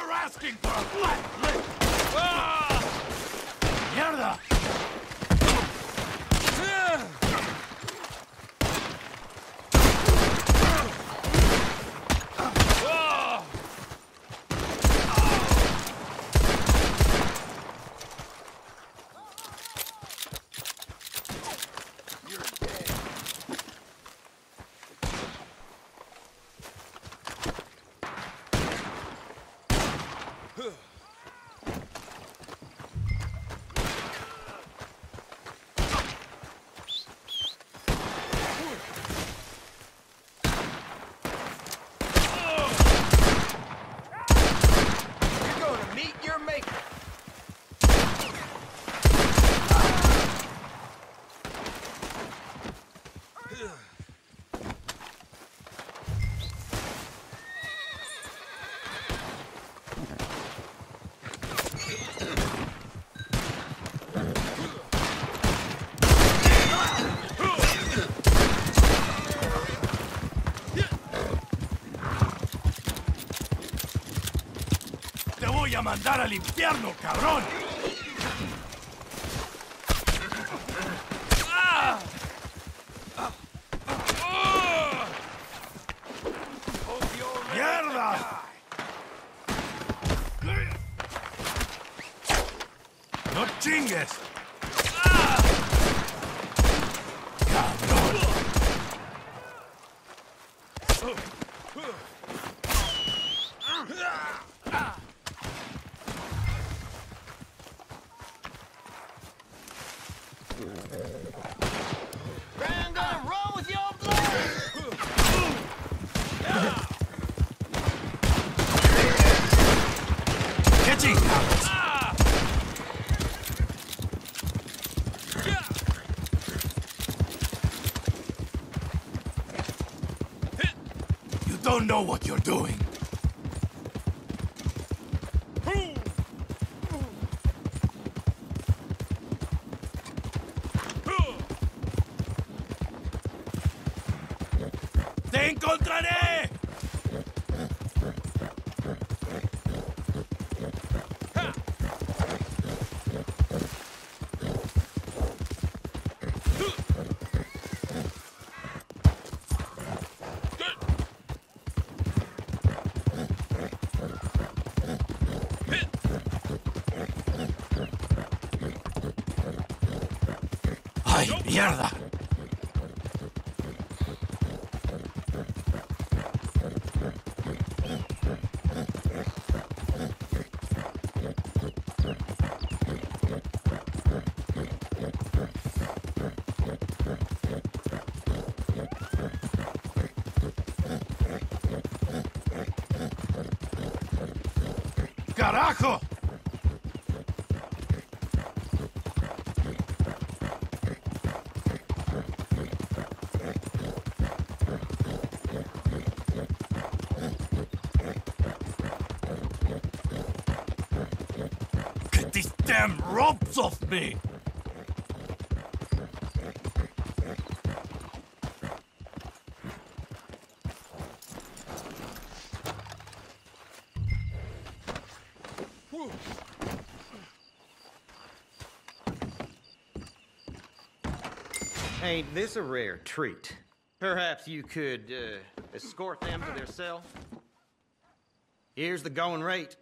You're asking for a flat lip! Ah! Mierda! Mandar al infierno, cabrón! Chingues! ¡Cabrón! Don't know what you're doing. ¡Te encontraré! ¡Ay, mierda! ¡Carajo! Damn ropes off me! Ain't this a rare treat? Perhaps you could uh, escort them to their cell? Here's the going rate